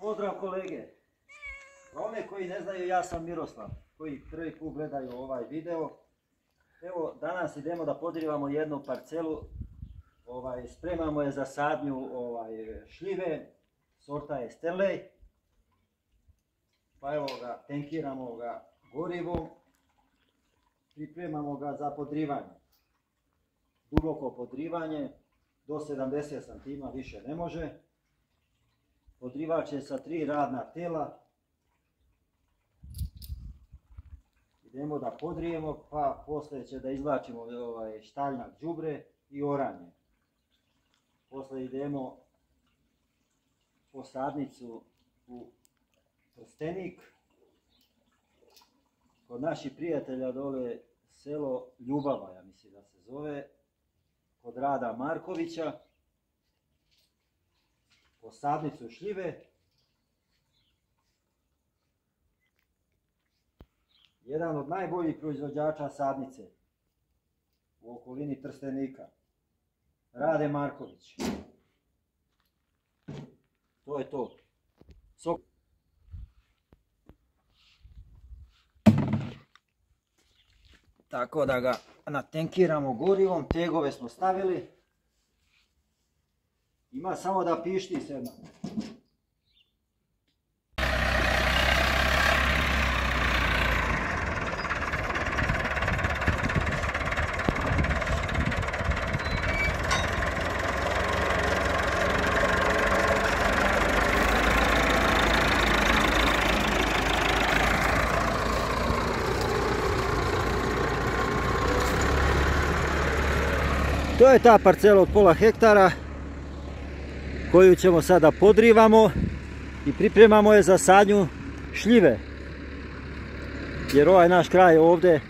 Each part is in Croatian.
Pozdrav kolege. Za one koji ne znaju, ja sam Miroslav, koji prvi put gledaju ovaj video. Evo, danas idemo da podrivamo jednu parcelu. Ovaj, spremamo je za sadnju ovaj, šljive, sorta je Stanley. Pa evo ga, tenkiramo ga gorivom. Pripremamo ga za podrivanje. Duboko podrivanje, do 70 cm više ne može. Podrivač je sa tri radna tela. Idemo da podrijemo, pa poslije će da izvlačimo ovaj štaljnak đubre i oranje. Poslije idemo po sadnicu u Trstenik. Kod naših prijatelja dole selo Ljubava, ja mislim da se zove, kod Rada Markovića po sadnicu šljive. Jedan od najboljih proizvođača sadnice u okolini Trstenika. Rade Marković. To je to. Sok. Tako da ga natenkiramo gorivom, tegove smo stavili. Ima samo da pišti se. To je ta parcela od pola hektara koju ćemo sada podrivamo i pripremamo je za sadnju šljive. Jer ovaj naš kraj je ovdje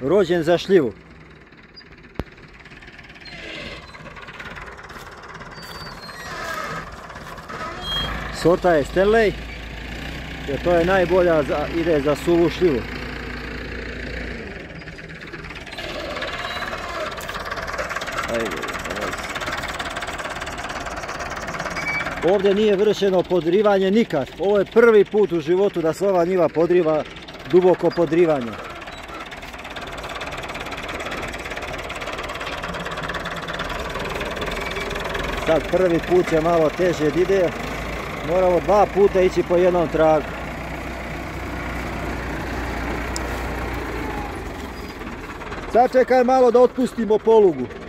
rođen za šljivu. Sorta je Stanley, jer to je najbolja, za, ide za suvu šljivu. Ovdje nije vršeno podrivanje nikad. Ovo je prvi put u životu da se ova njiva podriva duboko podrivanje. Sad prvi put je malo teže ide. Moramo dva puta ići po jednom tragu. Sad čekaj malo da otpustimo polugu.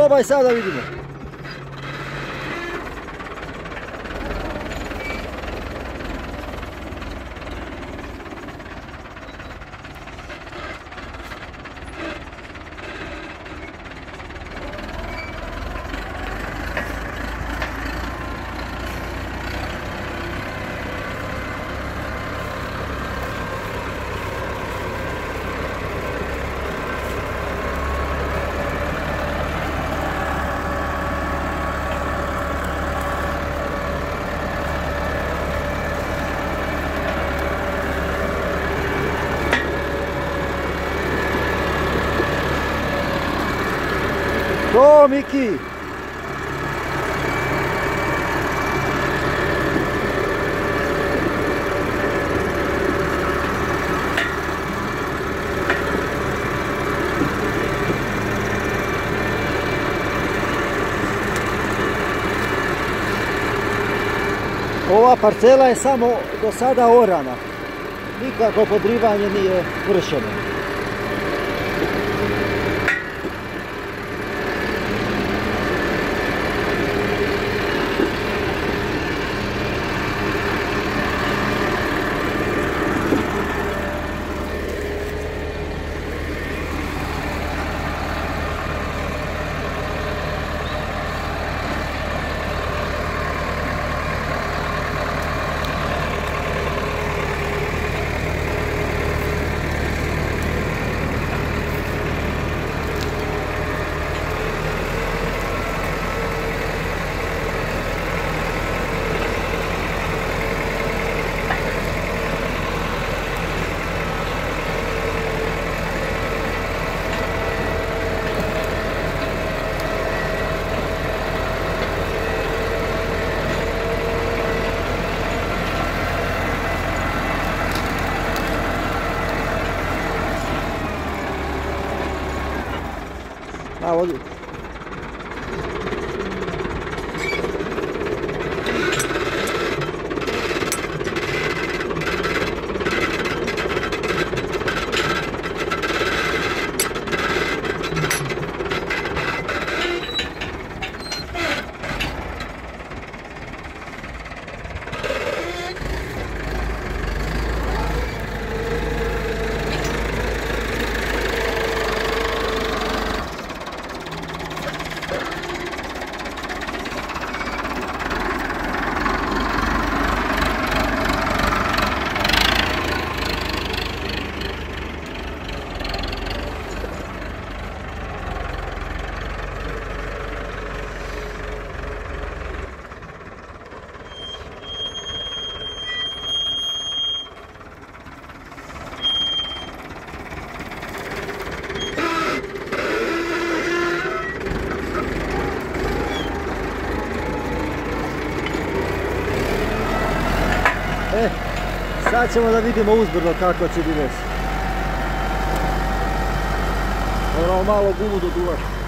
Probaj sad da vidimo. To, Miki! Ova parcela je samo do sada orana. Nikako podrivanje nije vršeno. Sad ćemo da vidimo uzbrdo kako će biti. Moramo malo gumu doduvati.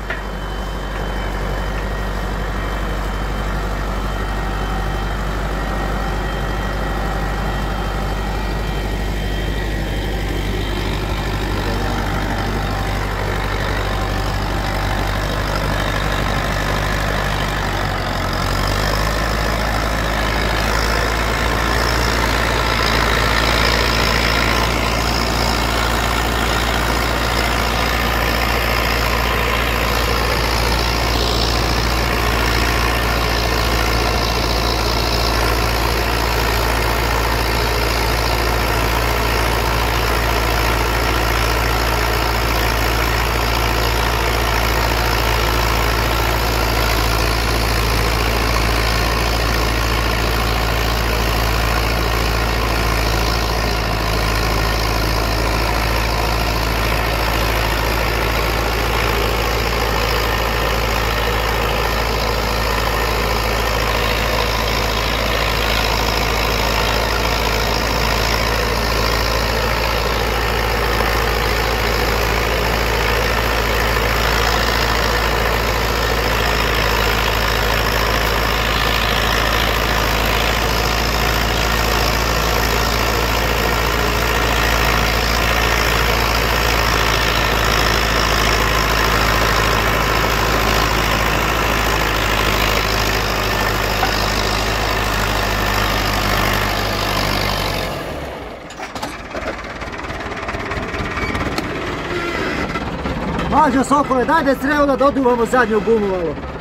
Mađo Sokole, daj da treba da doduvamo zadnju gumu malo.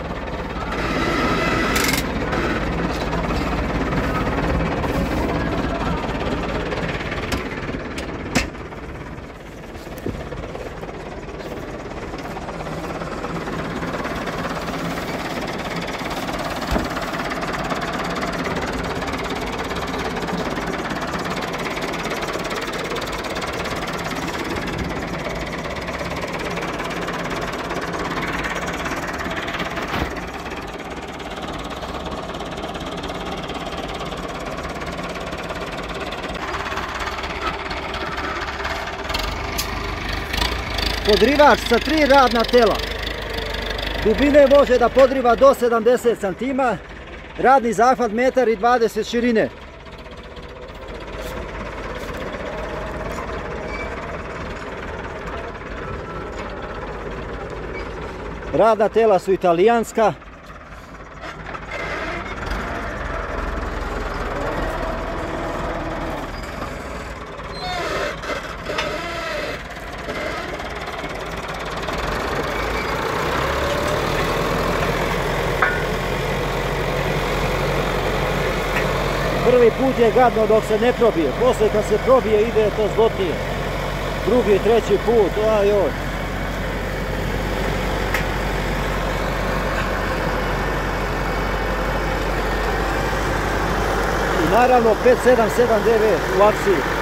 Podrivač sa tri radna tela. Dubine može da podriva do 70 cm, radni zahvat 1,20 m širine. Radna tela su italijanska. Prvi put je gadno dok se ne probije, poslije kad se probije ide to zlotnije. Drugi, treći put, ajoj. I naravno 5779 u akciji.